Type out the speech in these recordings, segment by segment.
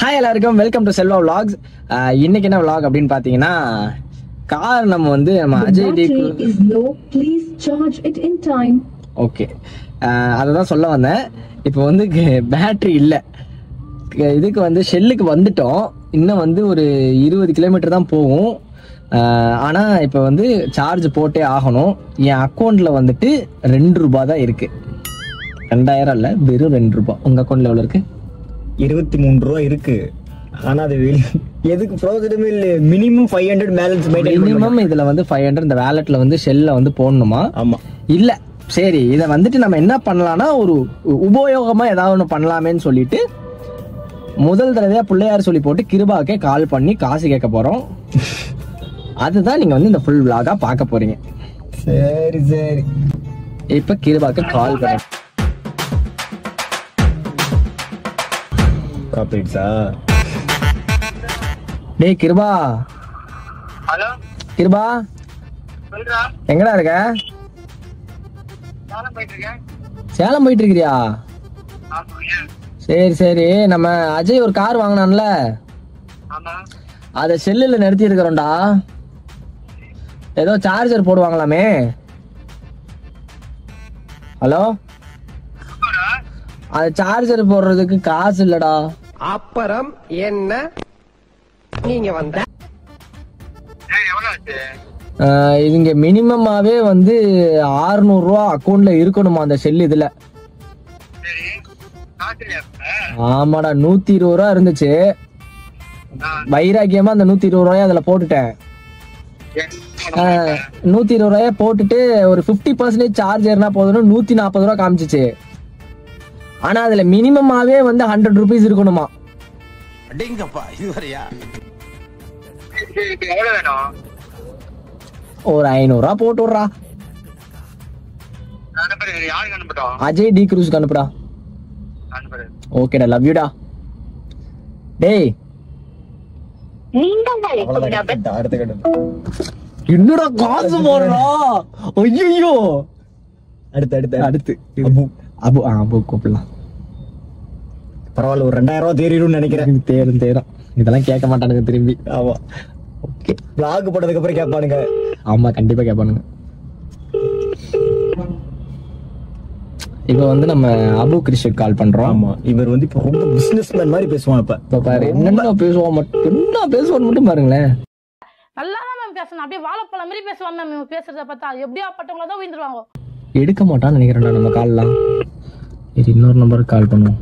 Hi எல்லாருக்கும். Welcome to Selva ஆஹ் இன்னைக்கு என்ன vlog அப்படின்னு பார்த்தீங்கன்னா கார் நம்ம வந்து நம்ம அஜய் டி. Please charge it in time. Okay அதை தான் சொல்ல வந்தேன். இப்போ வந்து பேட்டரி இல்லை. இதுக்கு வந்து ஷெல்லுக்கு வந்துட்டோம். இன்னும் வந்து ஒரு இருபது கிலோமீட்டர் தான் போகும். ஆனால் இப்போ வந்து சார்ஜ் போட்டே ஆகணும். என் அக்கௌண்ட்டில் வந்துட்டு ரெண்டு ரூபா தான் இருக்கு. ரெண்டாயிரம் இல்லை வெறும் ரெண்டு ரூபா உங்கள் அக்கௌண்ட்டில் எவ்வளோ இருக்கு? இருபத்தி மூணு ரூபா இருக்கு. ஆனா அது எதுக்கு ப்ரோஜனமே இல்ல minimum five hundred balance minimum இதுல வந்து ஃபைவ் ஹண்ட்ரட் இந்த வேலெட்ல வந்து ஷெல்ல வந்து போடணுமா? ஆமா. இல்ல. சரி இதை வந்துட்டு நம்ம என்ன பண்ணலாம்னா ஒரு உ- உபயோகமா ஏதாவது ஒன்று பண்ணலாமேன்னு சொல்லிட்டு முதல் தடவையா பிள்ளையார் சொல்லி போட்டு கிருபாக்கே கால் பண்ணி காசு கேட்க போறோம். அதுதான் நீங்க வந்து இந்த ஃபுல் விளாகா பார்க்க போறீங்க. சரி சரி. இப்ப கிருபாக்கு கால் பண்ண காப்பீட்ஸா? டேய் கிருபா. ஹலோ? கிருபா. சொல்றா. எங்கடா இருக்க? சேலம் போயிட்டு இருக்கிறியா சரி சரி. நம்ம அஜய் ஒரு கார் வாங்கினான்ல? ஆமா. அதை செல்லுல நிறுத்தி இருக்கிறோம்டா ஏதோ சார்ஜர் போடுவாங்களாமே. ஹலோ. அது சார்ஜர் போடுறதுக்கு காசு இல்லடா. அப்புறம் என்ன? நீங்க வந்த இதுங்க மினிமமாவே வந்து 600 ரூபா அக்கௌண்ட்ல இருக்கணுமா அந்த செல் இதுல? ஆமாடா நூத்தி இருபது ரூபா இருந்துச்சு. வைராக்கியமா அந்த நூத்தி இருபது ரூபாய அதுல போட்டுட்டேன். நூத்தி இருபது ரூபாய போட்டுட்டு ஒரு 50% பர்சன்டேஜ் சார்ஜ் ஏறினா போதும்னு நூத்தி நாற்பது ரூபா காமிச்சிச்சு. ஆனா அதுல மினிமமாவே வந்து ஹண்ட்ரட் ருபீஸ் இருக்கணுமா? அடிங்கப்பா இதுவரையா ஒரு ஐநூறு ரூபா போட்டு விட்றா அஜய் டி குரூஸ்க்கு அனுப்புடா. அனுப்புறேன். ஓகேடா லவ் யூடா டேய். என்னடா காசு போடுறா? ஐயோ அடுத்து அடுத்து அடுத்து. அபு. அபு ஆ அபு கூப்பிடலாம். பரவாயில்ல ஒரு ரெண்டாயிரம் ரூபா தேறிடும்னு நினைக்கிறேன். தேரும் தேரும். இதெல்லாம் கேட்க மாட்டானுங்க திரும்பி. ஆமா. ஓகே vlog போட்டதுக்கு அப்புறம் கேட்பானுங்க. ஆமா கண்டிப்பா கேட்பானுங்க. இப்போ வந்து நம்ம அபு கிருஷ்க்கு கால் பண்றோம். ஆமா. இவர் வந்து இப்ப ரொம்ப பிசினஸ் மேன் மாதிரி பேசுவான் இப்ப. இப்போ பாரு என்னென்ன பேசுவோம் மட்டும் என்ன பேசுவோம் மட்டும் பாருங்களேன். நல்லா தான் மேம் பேசணும். அப்படியே வாழைப்பழம் மாதிரி பேசுவான் மேம் இவன் பேசுறத பார்த்தா. எப்படியா பட்டவங்கள தான் விழுந்துருவாங்க எடுக்க மாட்டான்னு நினைக்கிறேன்டா நம்ம கால்லாம் சரி இன்னொரு நம்பருக்கு கால் பண்ணுவோம்.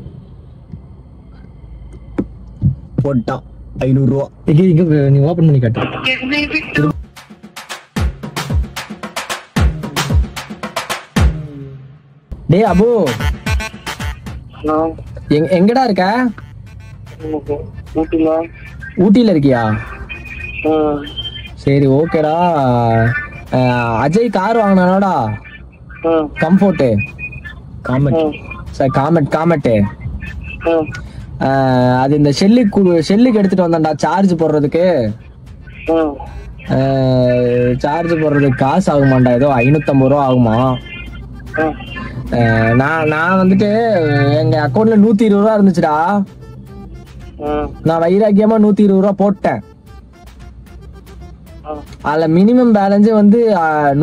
போட்டான் ஐநூறு ரூபா இங்க நீ ஓபன் பண்ணி காட்டு. டேய் அபு. எங்கடா இருக்க? ஊட்டியில இருக்கியா? சரி ஓகேடா. Ajay car வாங்கினானோடா? Comfort comment sir Comet Comet அது இந்த ஷெல்லுக்கு ஷெல்லுக்கு எடுத்துட்டு வந்தான்டா சார்ஜ் போடுறதுக்கு. சார்ஜ் போடுறதுக்கு காசு ஆகுமாண்டா ஏதோ ஐநூத்தம்பது ரூபா ஆகுமா? நான் நான் வந்துட்டு எங்க அக்கௌண்ட்ல நூத்தி இருபது ரூபா இருந்துச்சுடா. நான் வைராக்கியமா நூத்தி இருபது ரூபா போட்டேன். அதுல மினிமம் பேலன்ஸே வந்து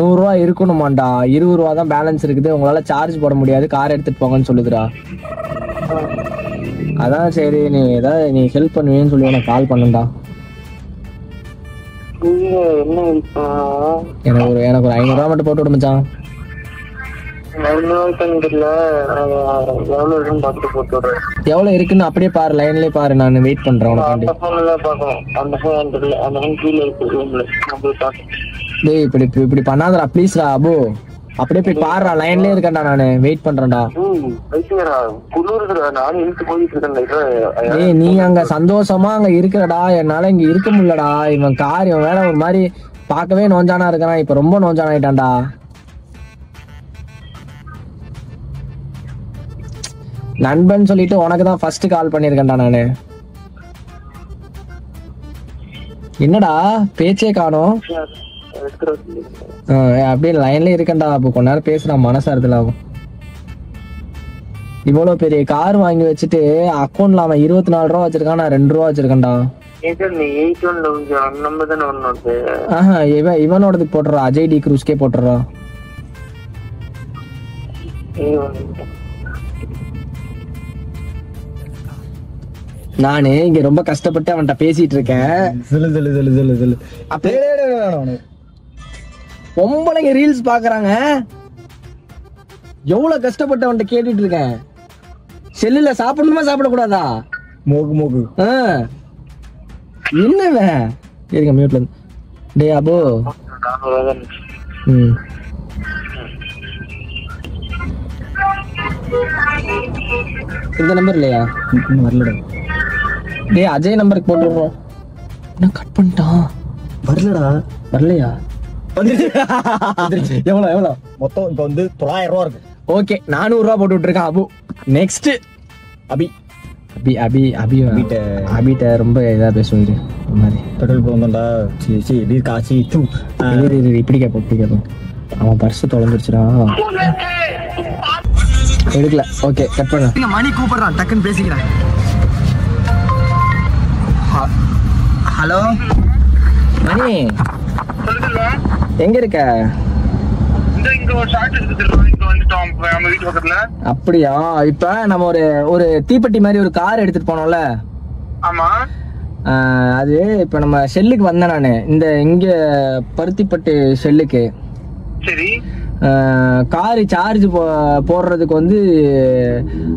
நூறு ரூபா இருக்கணுமாண்டா. இருபது ரூபா தான் பேலன்ஸ் இருக்குது. உங்களால சார்ஜ் போட முடியாது. கார் எடுத்துட்டு போங்கன்னு சொல்லுதுடா. அதான் சரி நீ ஏதாவது நீ ஹெல்ப் பண்ணுவேன்னு சொல்லி உனக்கு கால் பண்ணுடா. எனக்கு ஒரு எனக்கு ஒரு ஐநூறு ரூபா மட்டும் போட்டு விடு மச்சான். எவ்வளவு இருக்குன்னு அப்படியே பாரு லைன்லயே பாரு நான் வெயிட் பண்றேன் உனக்காண்டி. டேய் இப்படி இப்படி- இப்படி பண்ணாதடா ப்ளீஸ்டா அபு. அப்படியே போய் பாருடா லைன்லயே இருக்கேன்டா நானு. வெயிட் பண்றேன்டா. டேய் நீ அங்க சந்தோஷமா அங்க இருக்கிறடா என்னால இங்க இருக்க முடியலடா. இவன் கார் இவன் வேற ஒரு மாதிரி பார்க்கவே நோஞ்சானா இருக்கிறான். இப்ப ரொம்ப நோஞ்சானாயிட்டான்டா. நண்பன் சொல்லிட்டு உனக்கு தான் ஃபர்ஸ்ட் கால் பண்ணியிருக்கேன்டா நானு. என்னடா பேச்சே காணோம். அப்படியே லைன்ல இருக்கேன்டா. அப்போ கொஞ்ச நேரம் பேசுறான் மனசாரத்துல ஆகும் இவ்வளோ பெரிய கார் வாங்கி வச்சுட்டு அக்கௌண்ட்ல அவன் இருபத்தி நாலு ரூபா வச்சிருக்கான் நான் ரெண்டு ரூபா வச்சிருக்கேன்டா. இவன் இவனோடதுக்கு போட்டுறா அஜய் டி க்ரூஸ்க்கே போட்டுறா. நானு இங்க ரொம்ப கஷ்டப்பட்டு அவன்கிட்ட பேசிட்டு இருக்கேன். பொம்பளைங்க ரீல்ஸ் பாக்குறாங்க. எவ்வளவு கஷ்டப்பட்டு அவன்கிட்ட கேட்டுட்டு இருக்கேன். செல்லுல சாப்பிடணுமா சாப்பிடக்கூடாதா? மோகு மோகு ஆ. என்னவன் இருங்க மியூட்ல. டேய் அபோ. ம். இந்த நம்பர் இல்லையா? வரலடா. டேய் அஜய் நம்பருக்கு போட்டுருவோம் என்ன கட் பண்ணிட்டான்? வரலடா. வரலையா? எவ்வளோ எவ்வளோ மொத்தம் இப்போ வந்து தொள்ளாயிரம் ரூபா இருக்கு. ஓகே நானூறு ரூபா போட்டு விட்டுருக்கான் அபு. நெக்ஸ்ட் அபி. அபி அபி அபி அபிட்ட. அபிட்ட ரொம்ப இதா பேசுவாரு இந்த மாதிரி. பெட்ரோல் போந்தோம்டா சரி சரி எப்படி காசி தூ இப்படி கேட்போம் இப்படி கேட்போம் அவன் பர்ஸ் தொலைஞ்சிருச்சுடா. எடுக்கல. ஓகே கட் பண்ணு. மணி கூப்பிடுறான் டக்குன்னு பேசிக்கிறேன். ஹலோ? மணி. எங்க இருக்க? அப்படியா? இப்ப நம்ம ஒரு ஒரு தீப்பெட்டி மாதிரி ஒரு கார் எடுத்துட்டு போனோம்ல? ஆமா. அது இப்ப நம்ம ஷெல்லுக்கு வந்தேன் நானு. இந்த இங்க பருத்திப்பட்டு ஷெல்லுக்கு. சரி. கார் சார்ஜ் போடுறதுக்கு வந்து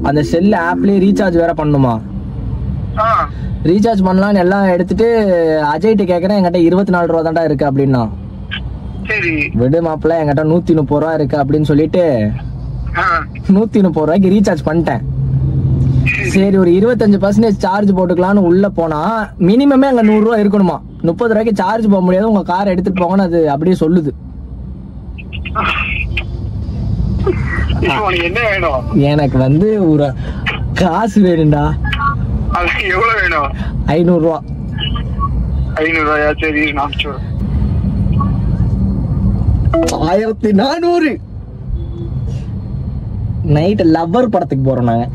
அந்த செல் ஆப்லயே ரீசார்ஜ் வேற பண்ணுமா ரீசார்ஜ் பண்ணலாம்னு எல்லாம் எடுத்துட்டு அஜய்கிட்ட கேட்கறேன் என்கிட்ட இருபத்தி நாலு ரூபா தான்டா இருக்கு அப்படின்னா. சரி. விடு மாப்பிள்ள என்கிட்ட நூத்தி முப்பது ரூபா இருக்கு அப்படின்னு சொல்லிட்டு நூத்தி முப்பது ரூபாய்க்கு ரீசார்ஜ் பண்ணிட்டேன். சரி. ஒரு இருபத்தஞ்சு பர்சன்டேஜ் சார்ஜ் போட்டுக்கலாம்னு உள்ள போனா மினிமமே அங்க நூறு ரூபா இருக்கணுமா? முப்பது ரூபாய்க்கு சார்ஜ் போக முடியாது உங்க கார் எடுத்துட்டு போங்கன்னு அது அப்படியே சொல்லுது. எனக்கு வந்து ஒரு காசு வேணும்டா. அது எவ்வளவு வேணும்? ஐநூறு ரூபா ஐநூறு ரூபாயா சரி நான் சொல்றேன். ஆயிரத்தி நானூறு. நைட் லவ்வர் படத்துக்கு போறோம் நாங்க.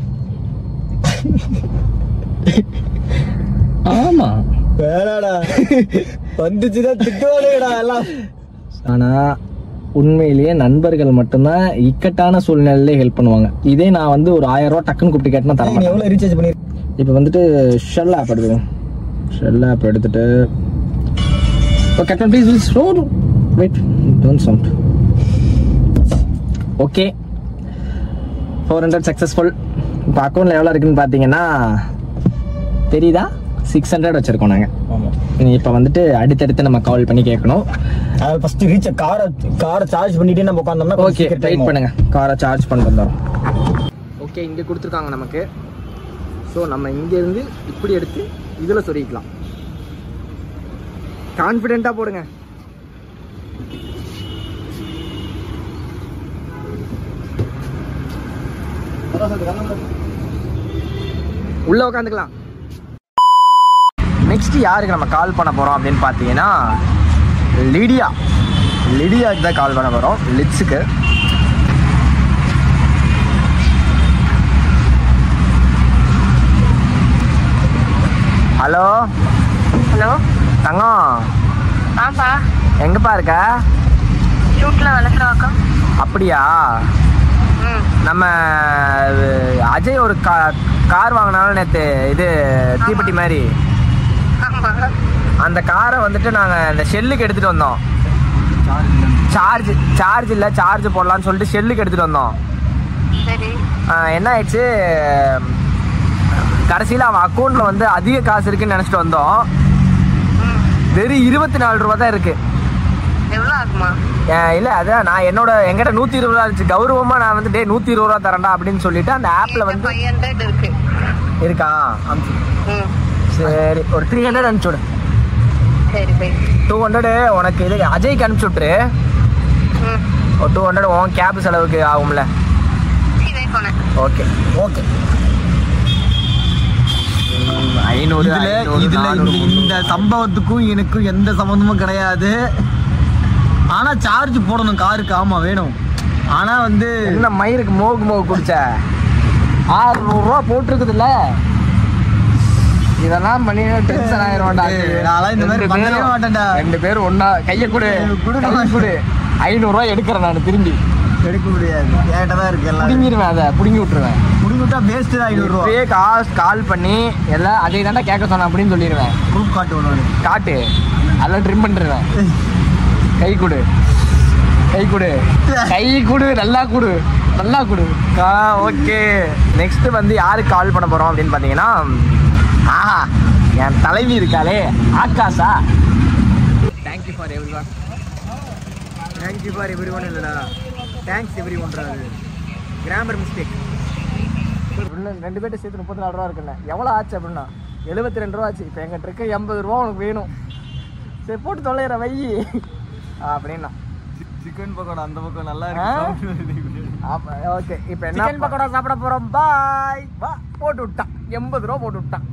ஆமா. வேணாடா. வந்துச்சுதான் திட்டுவானுங்கடா எல்லாம். ஆனா உண்மையிலேயே நண்பர்கள் மட்டும்தான் இக்கட்டான சூழ்நிலையில ஹெல்ப் பண்ணுவாங்க. இதே நான் வந்து ஒரு ஆயிரம் ரூபாய் டக்குன்னு கூப்பிட்டு கேட்டேன்னா தர நீ மாட்டேன் எவ்வளவு ரீசார்ஜ் பண்ணி இப்போ வந்துட்டு ஷெல் ஆப் எடுத்துக்கோம் ஷெல் ஆப் எடுத்துட்டு captain please will slow wait don't sound okay four hundred successful இப்போ அக்கௌண்ட்டில் எவ்வளோ இருக்குன்னு பார்த்தீங்கன்னா தெரியுதா? சிக்ஸ் ஹண்ட்ரட் வச்சுருக்கோம் நாங்கள் ஆமா. இப்போ வந்துட்டு அடுத்தடுத்து நம்ம கால் பண்ணி கேட்கணும். ஃபர்ஸ்ட் ரீச் காரை காரை சார்ஜ் பண்ணிட்டே நம்ம உட்காந்தோம்னா ஓகே வெயிட் பண்ணுங்க. காரை சார்ஜ் பண்ணிட்டு வந்துடும் ஓகே இங்கே கொடுத்துருக்காங்க நமக்கு. ஸோ நம்ம இங்கேருந்து இப்படி எடுத்து இதில் சொருகிக்கலாம். கான்ஃபிடெண்ட்டாக போடுங்க. உள்ள உட்காந்துக்கலாம் நெக்ஸ்ட் யாருக்கு நம்ம கால் பண்ண போறோம் அப்படின்னு பார்த்தீங்கன்னா லிடியா. லிடியாக்கு தான் கால் பண்ண போறோம். லிட்ஸுக்கு. ஹலோ? ஹலோ? தங்கம்? ஆப்பா. எங்கப்பா இருக்க? ஷூட்ல வளர்க்குறாக்கா அப்படியா? நம்ம அஜய் ஒரு கா கார் வாங்கினாலும் நேற்று இது தீப்பெட்டி மாதிரி. அந்த காரை வந்துட்டு நாங்கள் இந்த ஷெல்லுக்கு எடுத்துகிட்டு வந்தோம். சார்ஜ் சார்ஜ் இல்லை சார்ஜ் போடலான்னு சொல்லிட்டு ஷெல்லுக்கு எடுத்துகிட்டு வந்தோம். என்ன ஆயிடுச்சு? கடைசியில் அவன் அக்கௌண்ட்டில் வந்து அதிக காசு இருக்குன்னு நினச்சிட்டு வந்தோம். வெறும் இருபத்தி நாலு ரூபா தான் இருக்குது இல்லை அதான் நான் என்னோட எங்கிட்ட நூற்றி இருபது ரூபா இருந்துச்சு. கௌரவமாக நான் வந்து டே நூற்றி இருபது ரூபா தரேன்டா அப்படின்னு சொல்லிட்டு அந்த ஆப்பில் வந்து இருக்கு. சரி ஒரு த்ரீ ஹண்ட்ரட் அனுப்பிச்சு விடு. சரி பை டூ ஹண்ட்ரடு உனக்கு இது அஜய்க்கு அனுப்பிச்சு விட்ரு ம். ஒரு டூ ஹண்ட்ரட் உன் கேப் செலவுக்கு ஆகும்ல. Okay okay. ஐநூறு இதுல இதுல இந்த சம்பவத்துக்கும் எனக்கும் எந்த சம்பந்தமும் கிடையாது. ஆனா சார்ஜ் போடணும் காருக்கு. ஆமா வேணும். ஆனா வந்து என்ன மயிருக்கு மோகு மோகு குடிச்ச? ஆறுநூறுவா போட்டிருக்குதுல்ல? இதெல்லாம் பண்ணி டென்ஷன் ஆயிடும்டா ஏய், நான்லாம் இந்த மாதிரி பண்ணவே மாட்டேன்டா. ரெண்டு பேரும் ஒண்ணா கையை கொடு. கொடு, ஐநூறுரூவா எடுக்கிறேன் நான் திரும்பி. எடுக்க முடியாது. என்கிட்ட தான் இருக்கு எல்லாம் புடுங்கிடுவேன் அதை புடுங்கி விட்டுருவேன். விட்டா வேஸ்ட் தான் ஐநூறுரூவா இப்பயே காசு கால் பண்ணி எல்லாம் அதை தாண்டா கேட்க சொன்னேன் அப்படின்னு சொல்லிடுவேன். ப்ரூஃப் காட்டு ஒன்று காட்டு. அதெல்லாம் ட்ரிம் பண்ணிடுவேன். கை கொடு. கை கொடு. கை கொடு நல்லா கொடு. நல்லா கொடு. ஓகே. நெக்ஸ்ட் வந்து யாருக்கு கால் பண்ண போறோம் அப்படின்னு பார்த்தீங்கன்னா ஆஹா என் தலைவி இருக்காளே akasha. Thank you for everyone thank you for everyone இல்லைடா. தேங்க்ஸ் எவ்ரி ஒன்றாது கிராமர் மிஸ்டேக் ரெண்டு பேர்ட்ட சேர்த்து முப்பத்தி நாலு ரூபா இருக்குல்ல. எவ்வளோ ஆச்சு அப்படின்னா எழுபத்தி ரெண்டு ரூபா ஆச்சு. இப்போ எங்கிட்ட இருக்க எண்பது ரூபா உனக்கு வேணும். சரி போட்டு தொலைகிற வை. அப்படின்னா. சிக்கன் பக்கோடா அந்த பக்கம் நல்லா ஓகே இப்போ என்ன பக்கோடா சாப்பிட போகிறோம் பாய் வா போட்டு விட்டான். எண்பது ரூபா போட்டு விட்டான்.